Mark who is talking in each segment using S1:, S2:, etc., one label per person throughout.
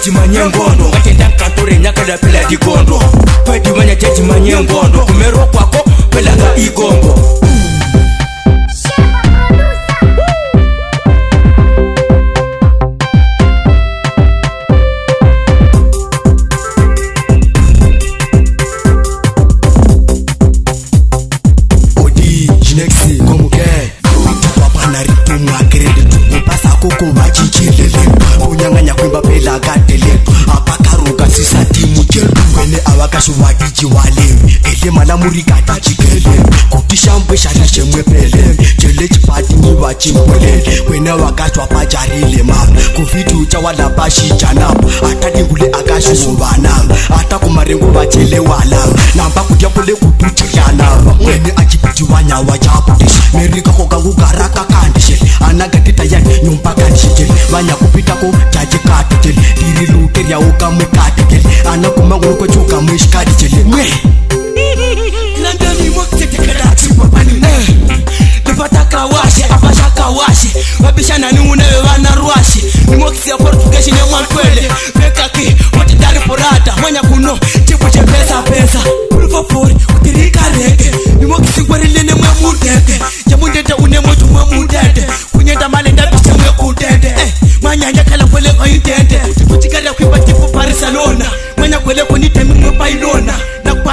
S1: ndimanyengonoatendakatorenyakadapela dikondo pedimanyatetimanyengondo kumerwa kwako pelanga igombo vakadeleka apakaruka sisati mucheluwene avakasuvadijiwale ele malamurikati chikele kutishambwishana chemwepele chele chipati nivachimbole wena vakatswa pajarile ma kuvhidi uchawala pashi chana atadingule akasuvana atakumarengo vachelewala namba kutyapole kututikana vamwene achipitiwanyawa chaputi merikakokakugaraka tayari nyumbakanishekeli vanyakupitako tachikatekeli tirilukeryaukamukatekeli anakumaurukochukamuishikatekeli Kuno, tipo de pesa, pesa, por favor, o que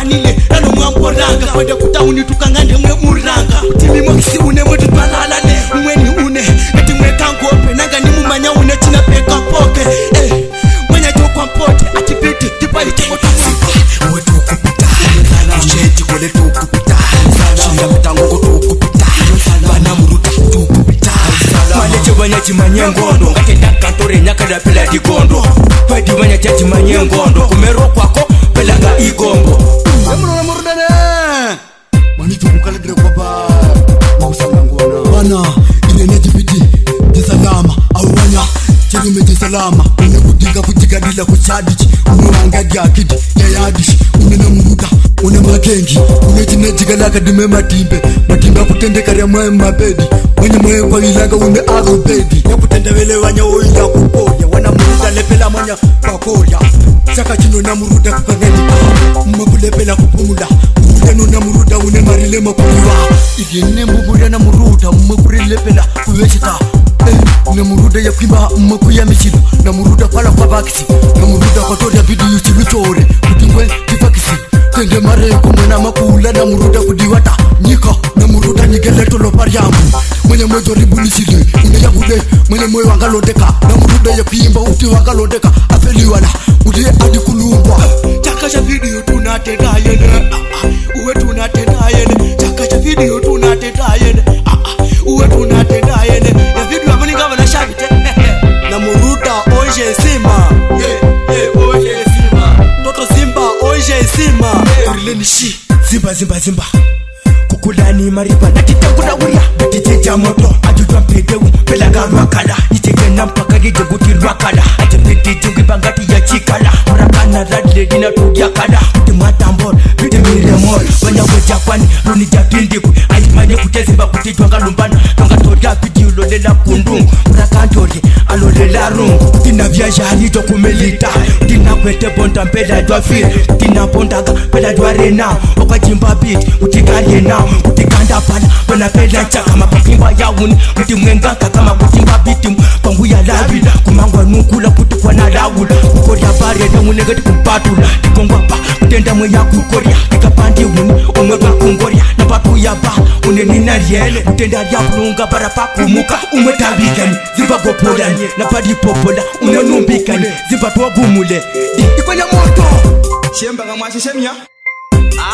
S1: ndakanine ranomwamboranga kwende kutauni tukanga ndemwe muranga kuti mimosi une mwetipalala ne umweni une atimwe kangope nanga nimumanya une china pekapoke eh, mwanyatokwapote atipiti tipaitekotakuipa vanyacimanyengondo ngatendakantorenyakadapela dikondo vadivanyacacimanyengondo kumero kwako pelanga igombo unumeke salama une kudinga kutikadila kusadichi unuangadi akiti yayadishi unenamuruta une makengi unetinetikalakadime matimbe matimbe akutendekarya mwaye mumabedi mwenye mwaye kwailanga une arobedi nakutendevele vanya oila kuponya wanamuruta lepela mwanya pakorya saka chino namuruta kukangani mmakulepela kupumula unenonamuruta une marile makuliwa ivyenne mbukurya namuruta mmakurilepela kuvechita namuruda yakwima mumako ya mikino namuruda pala kwa bakisi namuruda kwa bidu yuchi mitore kutingwe kifakisi kende mareko mwena makula namuruda kudiwata nyika namuruda tolo paryamu mwenye mwezo ribu mwejo ribulishile uneyabule mwenye mweyo wangalondeka namuruda yakwimba uti wangalondeka afeliwana udiye adikulumbwa takasha vidiyo tunateka yele lenishi zimba zimba zimba kukulani maripa natitakuna wuya natitita moto atitwa mpedewu pelanga rwakala itekena mpaka yejenguti rwakala atimpetitungi pangati yachikala rakana radledina tudyakala utimatambol vitimiremol vanyawejakwani lunijatindikwi aimanye kutezimba kutitwanga lumbana twanga toria pitiulolela kundungu rakantorye pelarung tina viajarito kumelita tina kwete bonta mpela dwa fir tina pondaka pela dwa rena okwa jimbabit utikariena utikanda pala pona pela chakama pakimba yauni mti mwengaka kama kutimbabiti pangu ya lavi kumangwa nukula kuti kwana laula kukoria bare tamunenge tikupatula tikongwa pa kutenda mweya kukoria tikapandi uni umwe kakungoria napatuya pa une nina riele utenda riakulunga bara pakumuka umwe tavikani zimbagopolani na padipopola unanumbikani zimbatwagumule ikwenya moto shembaga mwasesemia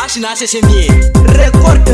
S1: ashinasesemie rekorde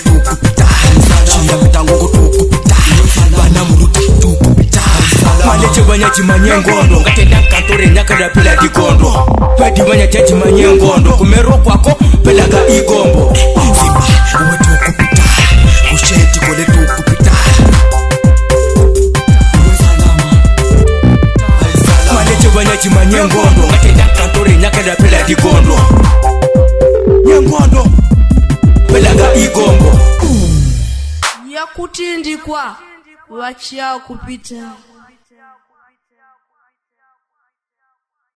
S1: kale tukupita chiyapita nguku tukupita bana muruti tukupita manechevanya chimanye ngondo ngatenda katore nyakada pela dikondo padimanya cha chimanye ngondo kumero kwako pelaga igombo simba uwe tukupita kusheti kole tukupita manechevanya chimanye ngondo ngatenda katore nyakada pela dikondo nyengondo pelaga igombo kutindikwa wachiao kupita.